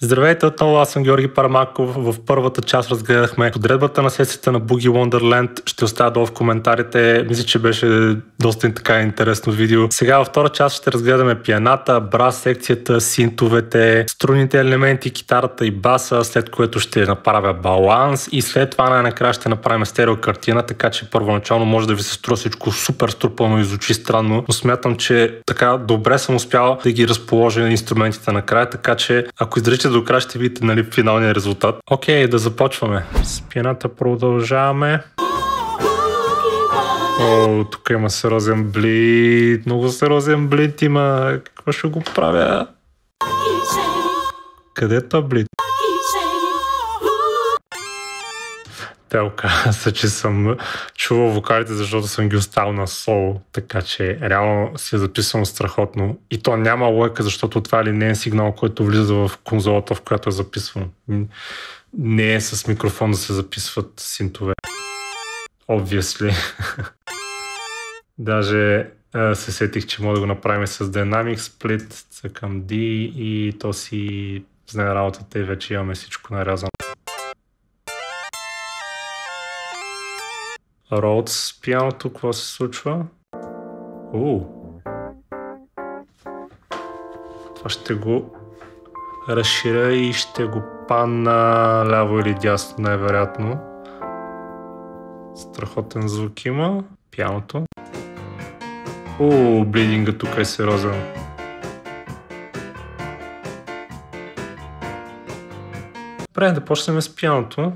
Здравейте отново, аз съм Георги Пармаков. В първата част разгледахме подредбата на сесията на Boogie Wonderland. Ще оставя долу в коментарите. Мисля, че беше доста така интересно видео. Сега във втора част ще разгледаме пианата, брас секцията, синтовете, струните елементи, китарата и баса, след което ще направя баланс и след това най-накрая ще направим стерео картина, така че първоначално може да ви се струва всичко супер струпано и звучи странно, но смятам, че така добре съм успял да ги разположа инструментите накрая, така че ако издръжите до края ще видите нали, финалния резултат. Окей, да започваме. С пианата продължаваме. О, тук има сериозен блид. Много сериозен блид има. Какво ще го правя? Къде е блид? Те оказа, че съм чувал вокалите, защото съм ги оставил на соло, така че реално си е записано страхотно. И то няма лойка, защото това е линейен сигнал, който влиза в конзолата, в която е записвано. Не е с микрофон да се записват синтове. Obviously. Даже се сетих, че мога да го направим с Dynamic Split, цъкам D и то си знае работата и вече имаме всичко нарязано. Rhodes пианото, какво се случва? У. Това ще го разширя и ще го панна ляво или дясно, най-вероятно. Страхотен звук има. Пианото. У, блидинга тук е сериозен. Добре, да почнем с пианото.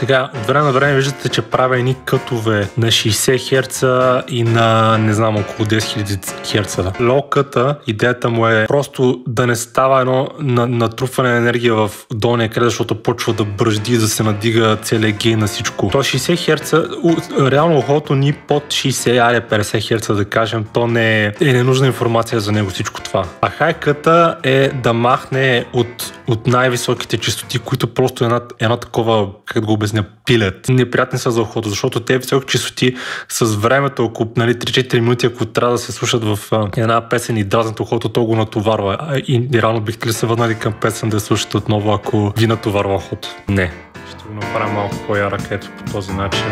Сега, от време на време виждате, че правя едни кътове на 60 Hz и на, не знам, около 10 000 Hz. Локъта, идеята му е просто да не става едно натрупване на енергия в долния край, защото почва да бръжди, да се надига целият гейн на всичко. То 60 Hz, реално ухото ни под 60, аре 50 Hz да кажем, то не е, е ненужна информация за него всичко това. А хайката е да махне от, от най-високите частоти, които просто една, една такова, как да го обясня, пилят. Неприятни са за ухото, защото те високи чистоти с времето, около нали, 3-4 минути, ако трябва да се слушат в една песен и дразнат ухото, то го натоварва. И, и реално бихте ли се върнали към песен да слушате отново, ако ви натоварва ухото? Не. Ще го направя малко по-ярък ето по този начин.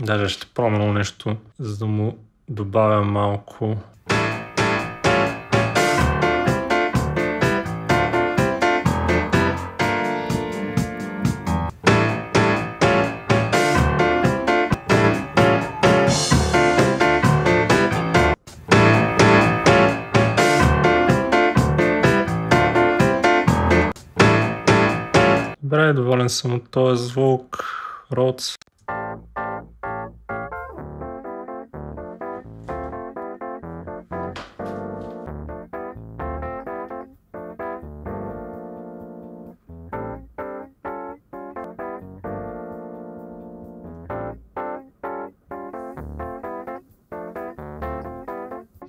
Даже ще пробвам нещо, за да му добавя малко Добре, доволен съм от този звук. Роц.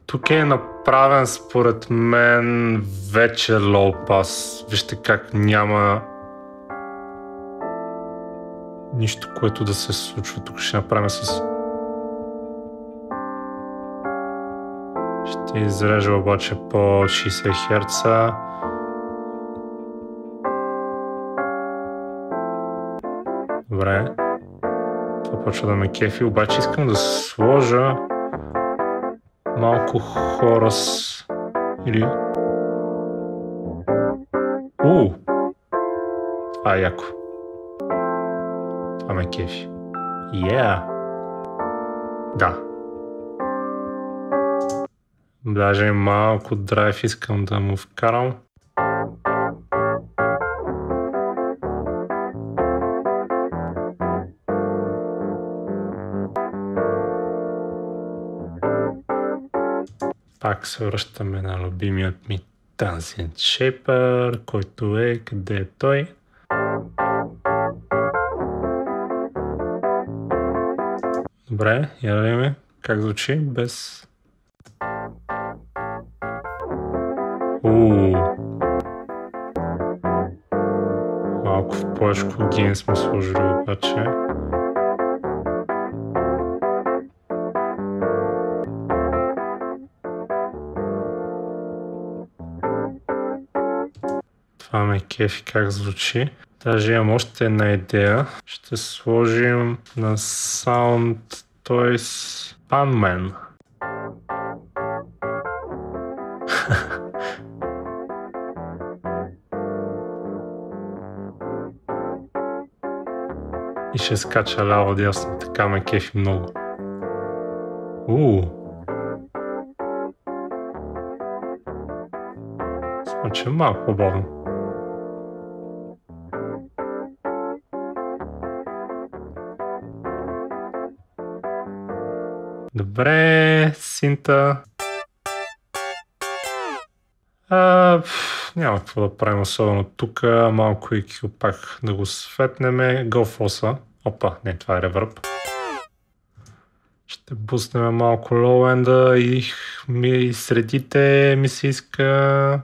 Тук е направен според мен вече лоу пас. Вижте как няма нищо, което да се случва. Тук ще направим с... Ще изрежа обаче по 60 Hz. Добре. Това почва да ме кефи, обаче искам да сложа малко хорос или... У! Е яко. Ме кефи. Yeah! Да. Даже малко драйв искам да му вкарам. Пак се връщаме на любимият ми Dancing Shaper, който е, къде е той? Добре, я да видим как звучи без... Уу. Малко в повече ген сме сложили обаче. Това ме кефи как звучи. Даже имам още една идея. Ще сложим на саунд Sound Toys Panman. И ще скача ляво дясно, така ме кефи много. Уу! Смаче малко по-бавно. Добре, синта. А, пф, няма какво да правим особено тук. Малко EQ пак да го светнеме. Гофоса. Опа, не, това е ревърб. Ще буснем малко лоуенда и, и средите ми се иска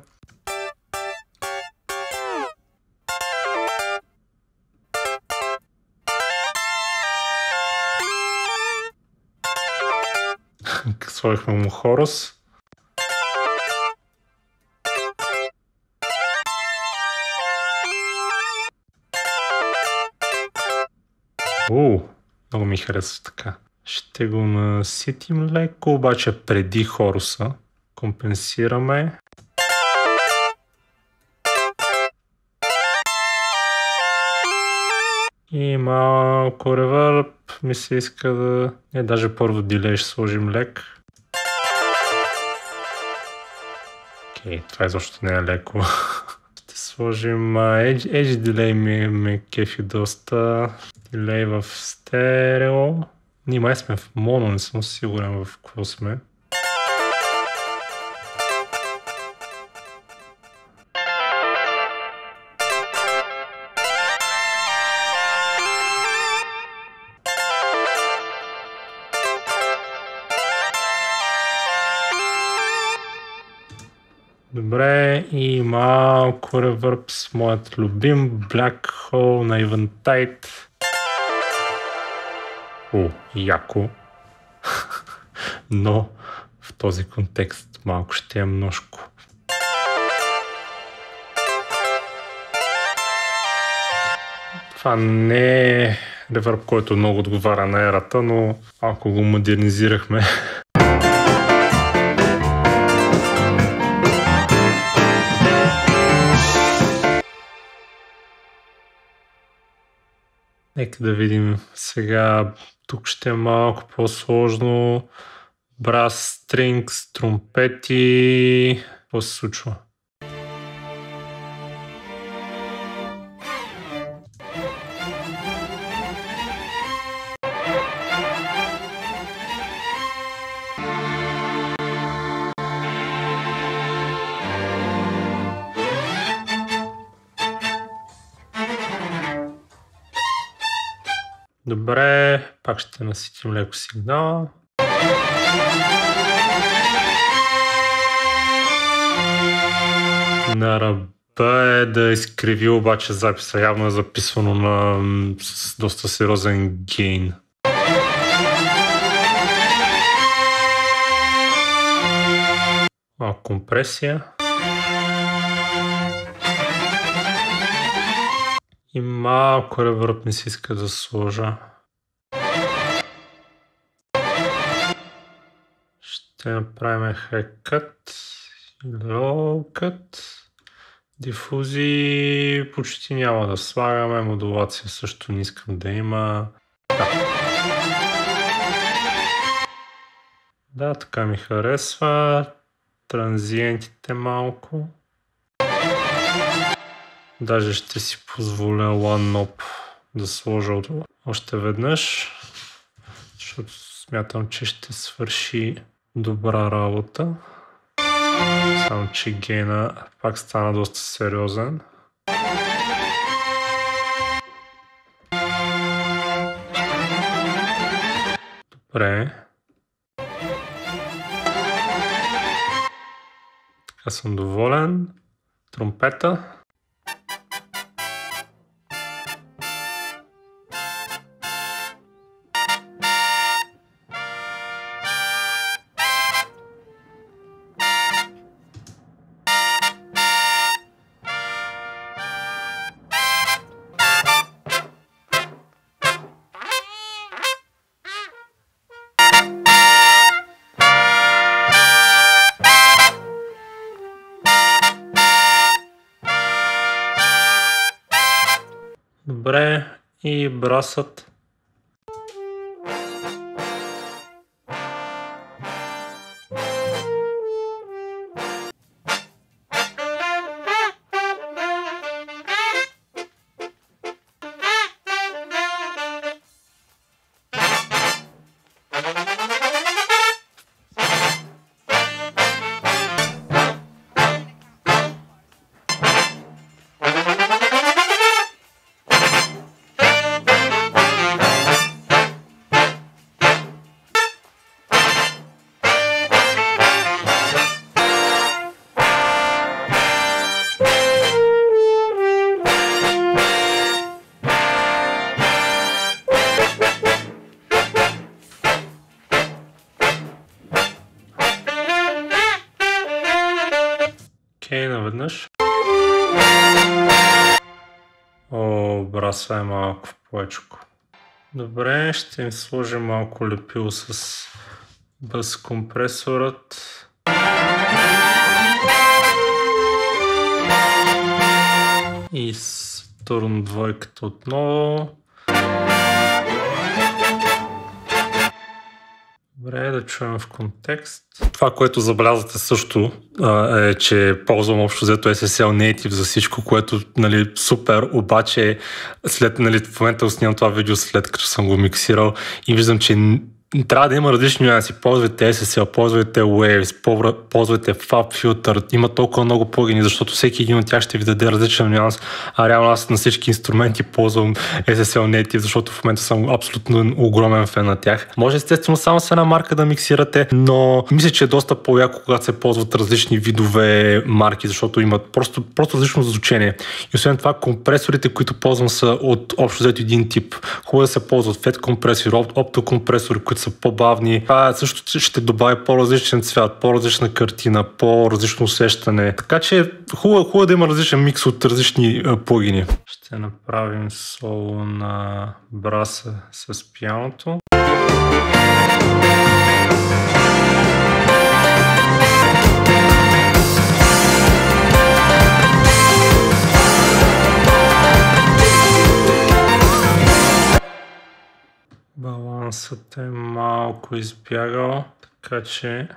Сложихме му хорус. Уу, много ми харесва така. Ще го наситим леко, обаче преди хоруса. Компенсираме. И малко ревърб ми се иска да... Не, даже първо дилей ще сложим лек. Окей, това изобщо не е леко. ще сложим Edge, Edge Delay ми, ми кефи доста. Delay в стерео. Ние май сме в моно, не съм сигурен в какво сме. Добре, и малко ревърб с моят любим Black Hole на Eventide. О, яко. Но в този контекст малко ще е множко. Това не е ревърб, който много отговаря на ерата, но ако го модернизирахме, Нека да видим сега. Тук ще е малко по-сложно. Брас, стрингс, тромпети. Какво се случва? Добре, пак ще наситим леко сигнал. На ръба е да изкриви обаче записа. Явно е записвано на с доста сериозен гейн. Малко компресия. И малко ревърб ми се иска да сложа. Ще направим хекът, лоукът. Дифузии почти няма да слагаме, модулация също не искам да има. Да. Да, така ми харесва. Транзиентите малко. Даже ще си позволя OneNob да сложа още веднъж, защото смятам, че ще свърши добра работа. Само, че гена пак стана доста сериозен. Добре. Така съм доволен. Тромпета. Окей, наведнъж. О, браса е малко повечко. Добре, ще им сложим малко лепило с бъз компресорът. И с турн двойката отново. Добре, да чуем в контекст. Това, което забелязвате също е, че ползвам общо взето SSL Native за всичко, което нали, супер, обаче след, нали, в момента снимам това видео след като съм го миксирал и виждам, че трябва да има различни нюанси. Ползвайте SSL, ползвайте Waves, ползвайте FAB филтър. Има толкова много плагини, защото всеки един от тях ще ви даде различен нюанс. А реално аз на всички инструменти ползвам SSL Native, защото в момента съм абсолютно огромен фен на тях. Може естествено само с една марка да миксирате, но мисля, че е доста по-яко, когато се ползват различни видове марки, защото имат просто, просто различно звучение. И освен това, компресорите, които ползвам са от общо взето един тип. Хубаво да се ползват FET компресори, оптокомпресори, които са по-бавни. Това също ще добави по-различен цвят, по-различна картина, по-различно усещане. Така че хубаво, хубаво да има различен микс от различни плагини. Ще направим соло на браса с пианото. Балансът е малко избягал, така че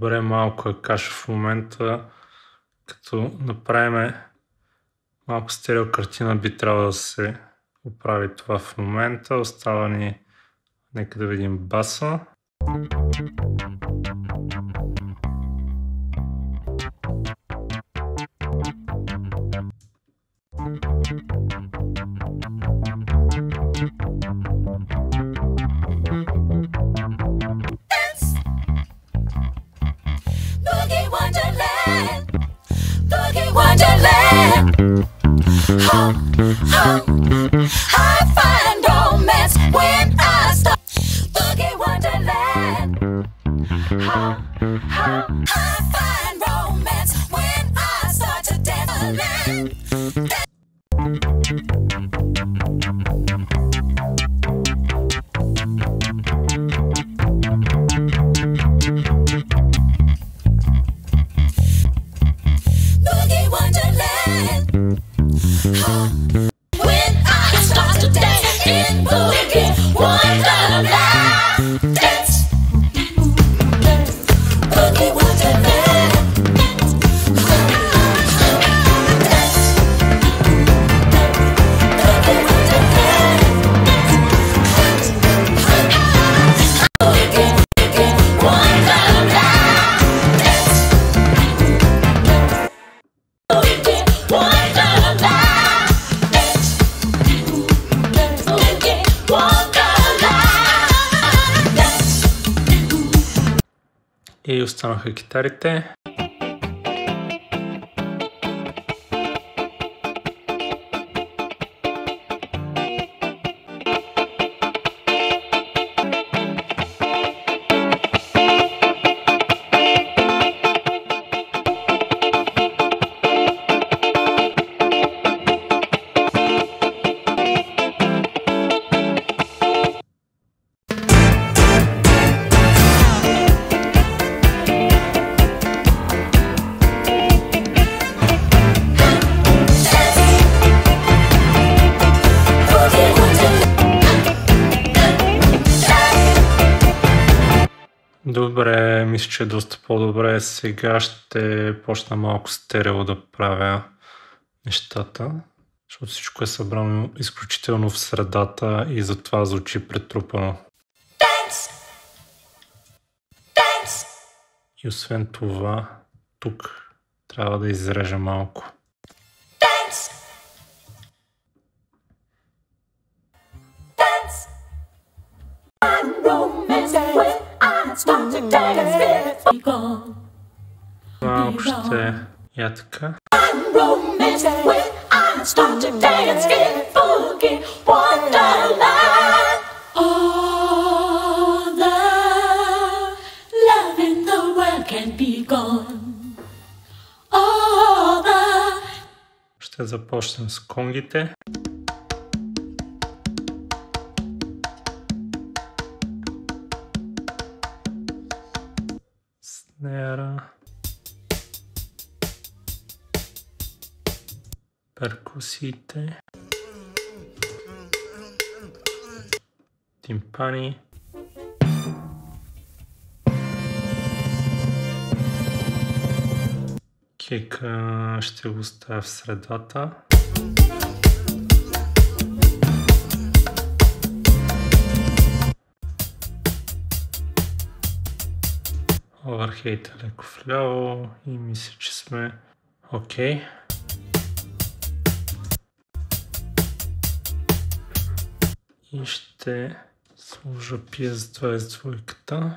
Добре, малко е каша в момента. Като направим малко стерео би трябвало да се оправи това в момента. Остава ни, нека да видим баса. I I find romance when I start to dance. И останаха мисля, че е доста по-добре. Сега ще почна малко стерео да правя нещата, защото всичко е събрано изключително в средата и затова звучи претрупано. Dance. Dance. И освен това, тук трябва да изрежа малко. Be gone. All the Ще започнем с конгите. Перкусиите. Тимпани. Кека ще го оставя в средата. Овърхейта леко вляво и мисля, че сме окей. И ще сложа PS22-ката.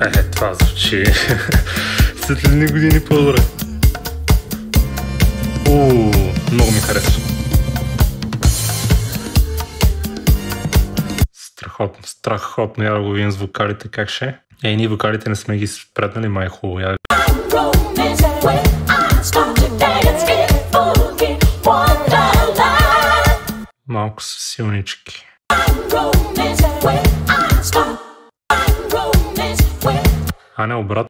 Е, това звучи след едни години по-добре. Уу, много ми харесва. Страхотно, страхотно. Я го видим с вокалите как ще е. Ей, ние вокалите не сме ги спреднали, май е хубаво. Малко са силнички. А не обратно.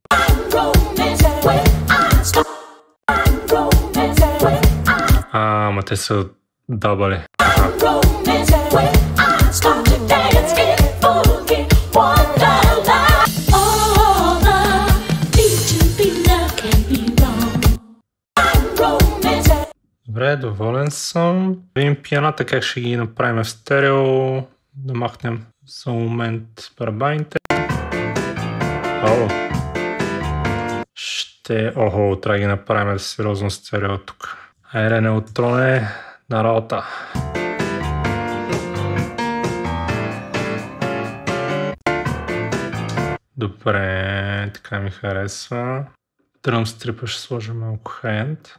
А, ама те са дабали. romance when I start to dance. In boogie wonderland. All the B2B love can be wrong. Romance Добре, доволен съм. Видим пианата как ще ги направим в стерео. Да махнем за момент барабаните. О! Ще... Охо, трябва да ги направим сериозно стерео тук. Айде, неутроне на работа. Добре, така ми харесва. Стрипа ще сложа малко хай-енд.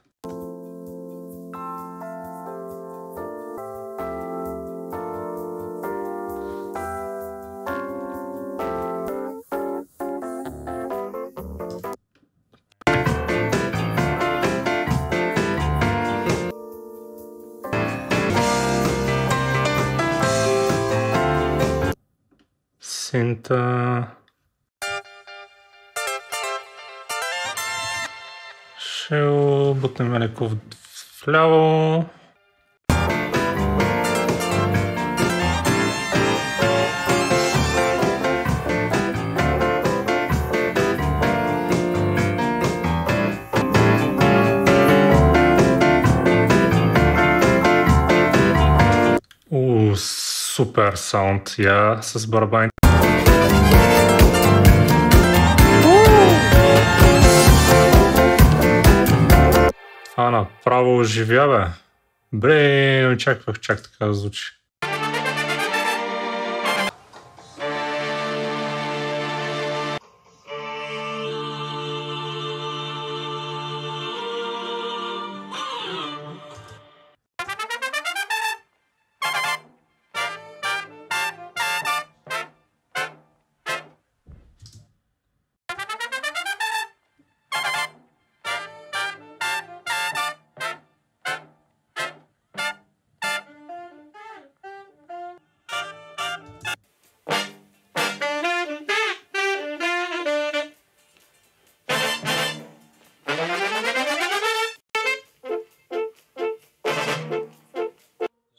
Синта. Ще бутнем леко вляво. Супер саунд. Я с барабаните. Направо оживя, бе. Бре, очаквах чак така да звучи.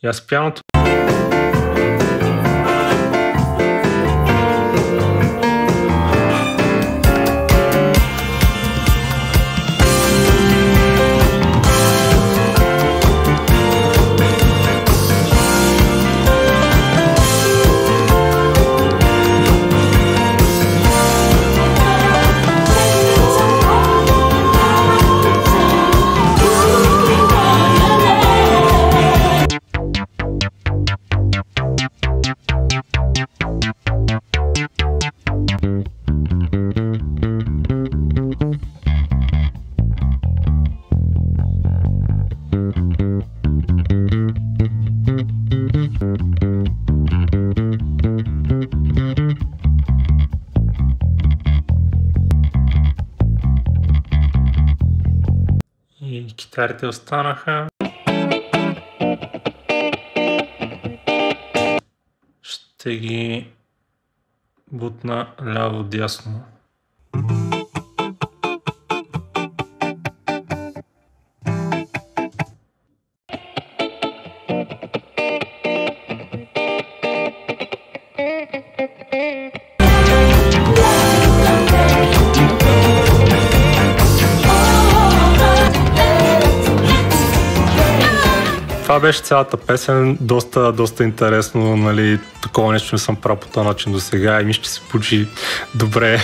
И аз китарите останаха. Ще ги бутна ляво-дясно. Това беше цялата песен. Доста, доста интересно. Нали, такова нещо не съм правил по този начин до сега и ми ще се получи добре.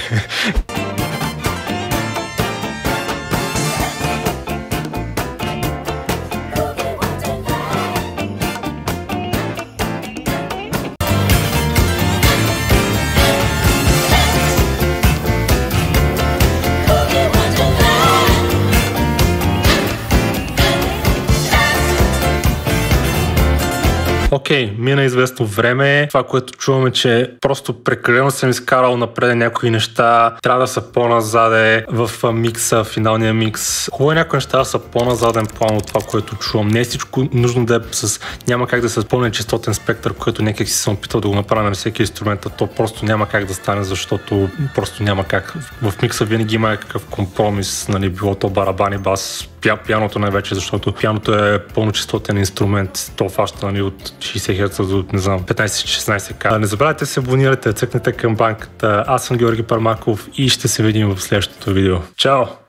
Окей, мина известно време. Това, което чуваме, че просто прекалено съм изкарал напред някои неща. Трябва да са по-назаде в микса, финалния микс. Хубаво е някои неща да са по-назаден план от това, което чувам. Не е всичко нужно да е с... Няма как да се спомня частотен спектър, който някак си съм опитал да го направя на всеки инструмент, а то просто няма как да стане, защото просто няма как. В микса винаги има някакъв компромис, нали, било то барабани, бас, пя, пяното най-вече, защото пяното е пълночастотен инструмент, то фаща нали, от 60 Hz до, не знам, 15-16 к. Не забравяйте да се абонирате, цъкнете към банката. Аз съм Георги Пармаков и ще се видим в следващото видео. Чао!